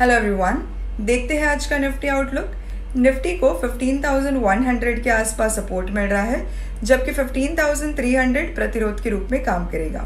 Hello everyone देखते हैं आज का निफ्टी आउटलुक निफ्टी को 15,100 के आसपास सपोर्ट मिल रहा है जबकि 15,300 प्रतिरोध के रूप में काम करेगा।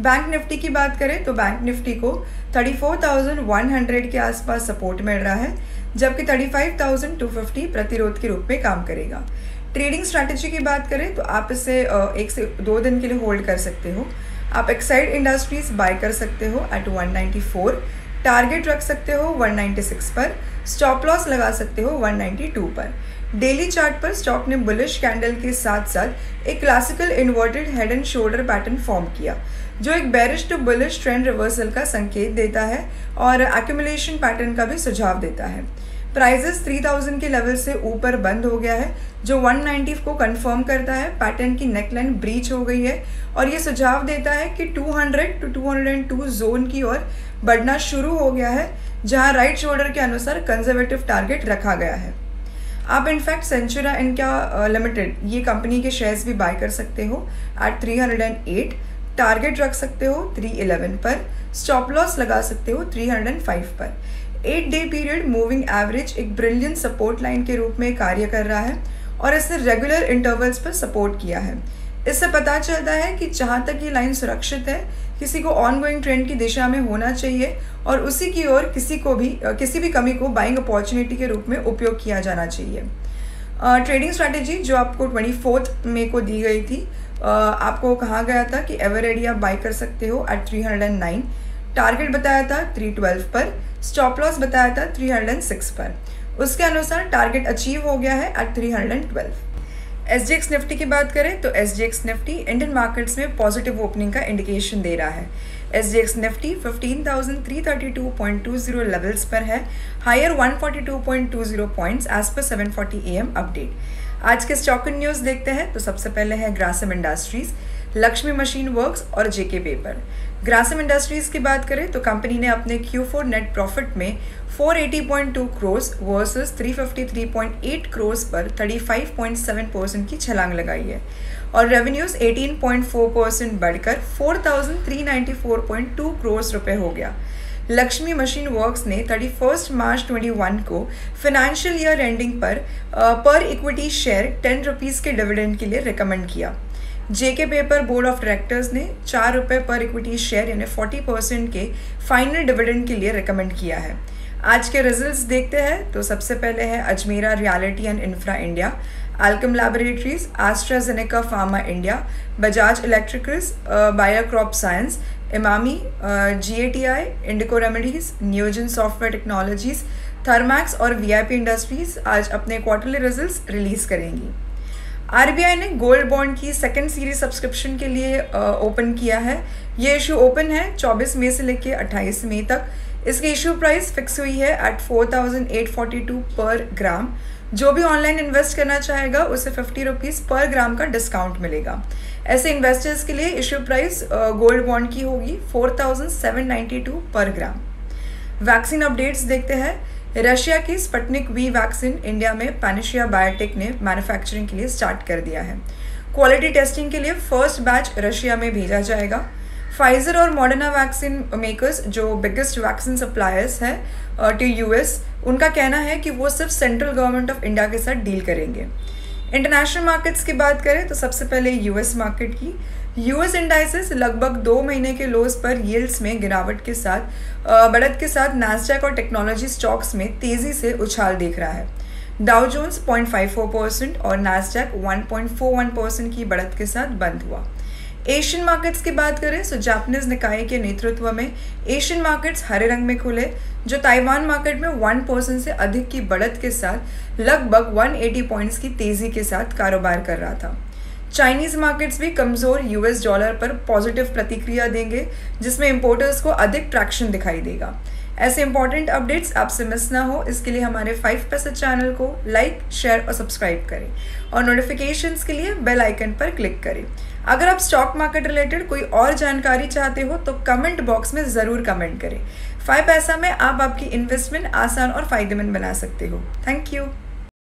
बैंक निफ्टी की बात करें तो बैंक निफ्टी को 34,100 के आसपास सपोर्ट मिल रहा है जबकि 35,250 प्रतिरोध के रूप में काम करेगा। ट्रेडिंग स्ट्रैटेजी की बात करें तो आप इसे एक से दो दिन के लिए होल्ड कर सकते हो। आप एक्साइड इंडस्ट्रीज़ बाय कर सकते हो एट 194 टारगेट रख सकते हो 196 पर, स्टॉप लॉस लगा सकते हो 192 पर। डेली चार्ट पर स्टॉक ने बुलिश कैंडल के साथ साथ एक classical inverted head and shoulder pattern form किया, जो एक bearish to bullish trend reversal का संकेत देता है और एक्यूमुलेशन पैटर्न का भी सुझाव देता है। प्राइजेस 3000 के लेवल से ऊपर बंद हो गया है, जो 190 को कंफर्म करता है पैटर्न की नेकलाइन ब्रीच हो गई है और ये सुझाव देता है कि 200 टू 202 जोन की ओर बढ़ना शुरू हो गया है, जहाँ राइट शोल्डर के अनुसार कंजर्वेटिव टारगेट रखा गया है। आप इनफैक्ट सेंचुरा इनका लिमिटेड ये कंपनी के शेयर्स भी बाय कर सकते हो एट 308 टारगेट रख सकते हो 311 पर स्टॉप लॉस लगा सकते हो 305 पर। Eight day period moving average एक ब्रिलियंट सपोर्ट लाइन के रूप में कार्य कर रहा है और इसने रेगुलर इंटरवल्स पर सपोर्ट किया है। इससे पता चलता है कि जहाँ तक ये लाइन सुरक्षित है किसी को ऑन गोइंग ट्रेंड की दिशा में होना चाहिए और उसी की ओर किसी को भी किसी भी कमी को बाइंग अपॉर्चुनिटी के रूप में उपयोग किया जाना चाहिए। ट्रेडिंग uh, स्ट्रैटेजी जो आपको ट्वेंटी फोर्थ मे को दी गई थी uh, आपको कहा गया था कि एवर एडी आप बाई कर सकते हो at three hundred and nine target बताया था थ्री ट्वेल्व पर स्टॉप लॉस बताया था 306 पर। उसके अनुसार टारगेट अचीव हो गया है at 312 S G X Nifty की बात करें तो S G X Nifty Indian markets में पॉजिटिव ओपनिंग का इंडिकेशन दे रहा है। S G X Nifty 15,332.20 levels पर है। हायर 142.20 पॉइंट्स एज पर 740 एम अपडेट आज के स्टॉक इन न्यूज़ देखते हैं तो सबसे पहले है Grasim industries Lakshmi machine works और जेके पेपर ग्रासम इंडस्ट्रीज़ की बात करें तो कंपनी ने अपने Q4 नेट प्रॉफिट में 480.2 क्रोस वर्सेस 353.8 क्रोस पर 35.7 परसेंट की छलांग लगाई है। और रेवेन्यूज 18.4 परसेंट बढ़कर 4,394.2 क्रोस रुपए हो गया। लक्ष्मी मशीन वर्क्स ने 31 मार्च 21 को फाइनेंशियल ईयर एंडिंग पर per equity share ten rupees के डिविडेंड के लिए रिकमेंड किया। JK paper board of directors ने चार रुपये पर इक्विटी शेयर यानी फोर्टी परसेंट के फाइनल डिविडेंड के लिए रिकमेंड किया है। आज के रिजल्ट्स देखते हैं तो सबसे पहले है Ajmera realty and infra India Alkem laboratories AstraZeneca pharma India Bajaj electricals Bayer crop science Emami G A T I Indoco remedies Newgen software technologies Thermax और वी आई पी इंडस्ट्रीज़ आज अपने quarterly result release करेंगी। RBI ने gold bond की second series subscription के लिए open किया है। ये इशू ओपन है 24 मई से लेकर 28 मई तक। इसकी इशू प्राइस फिक्स हुई है एट 4,842 पर ग्राम जो भी ऑनलाइन इन्वेस्ट करना चाहेगा उसे फिफ्टी रुपीज़ पर ग्राम का डिस्काउंट मिलेगा। ऐसे इन्वेस्टर्स के लिए इशू प्राइस गोल्ड बॉन्ड की होगी 4,792 पर ग्राम वैक्सीन अपडेट्स देखते हैं। रशिया की स्पटनिक वी वैक्सीन इंडिया में पैनिशिया बायोटेक ने मैन्युफैक्चरिंग के लिए स्टार्ट कर दिया है। क्वालिटी टेस्टिंग के लिए फ़र्स्ट बैच रशिया में भेजा जाएगा। फाइजर और मॉडर्ना वैक्सीन मेकर्स जो बिगेस्ट वैक्सीन सप्लायर्स हैं टू यूएस उनका कहना है कि वो सिर्फ़ सेंट्रल गवर्नमेंट ऑफ़ इंडिया के साथ डील करेंगे। इंटरनेशनल मार्केट्स की बात करें तो सबसे पहले यूएस मार्केट की। यूएस इंडाइसिस लगभग दो महीने के लोज पर यील्ड्स में गिरावट के साथ बढ़त के साथ नास्टैक और टेक्नोलॉजी स्टॉक्स में तेज़ी से उछाल देख रहा है। डाउ जोन्स 0.54 परसेंट और नास्टैक 1.41 परसेंट की बढ़त के साथ बंद हुआ। एशियन मार्केट्स की बात करें तो जापानीज निकाय के नेतृत्व में एशियन मार्केट्स हरे रंग में खुले, जो ताइवान मार्केट में वन परसेंट से अधिक की बढ़त के साथ लगभग 180 पॉइंट्स की तेज़ी के साथ कारोबार कर रहा था। चाइनीज़ मार्केट्स भी कमज़ोर यूएस डॉलर पर पॉजिटिव प्रतिक्रिया देंगे, जिसमें इंपोर्टर्स को अधिक ट्रैक्शन दिखाई देगा। ऐसे इंपॉर्टेंट अपडेट्स आपसे मिस ना हो, इसके लिए हमारे फाइव पैसे चैनल को लाइक शेयर और सब्सक्राइब करें और नोटिफिकेशंस के लिए बेल आइकन पर क्लिक करें। अगर आप स्टॉक मार्केट रिलेटेड कोई और जानकारी चाहते हो तो कमेंट बॉक्स में ज़रूर कमेंट करें। फाइव पैसा में आप आपकी इन्वेस्टमेंट आसान और फ़ायदेमंद बना सकते हो। Thank you